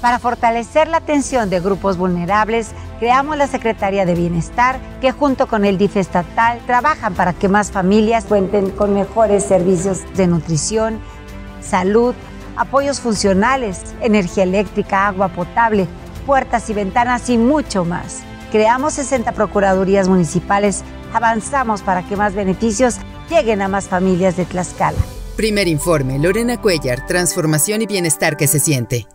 Para fortalecer la atención de grupos vulnerables, creamos la Secretaría de Bienestar, que junto con el DIF estatal trabajan para que más familias cuenten con mejores servicios de nutrición, salud, apoyos funcionales, energía eléctrica, agua potable, puertas y ventanas y mucho más. Creamos 60 procuradurías municipales, avanzamos para que más beneficios lleguen a más familias de Tlaxcala. Primer informe, Lorena Cuellar, Transformación y Bienestar que se siente.